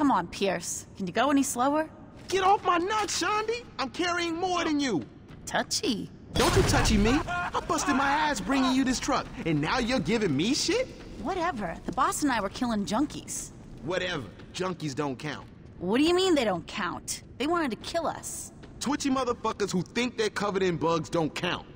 Come on, Pierce. Can you go any slower? Get off my nuts, Shaundi! I'm carrying more than you! Touchy. Don't you touchy me! I busted my ass bringing you this truck, and now you're giving me shit? Whatever. The boss and I were killing junkies. Whatever. Junkies don't count. What do you mean they don't count? They wanted to kill us. Twitchy motherfuckers who think they're covered in bugs don't count.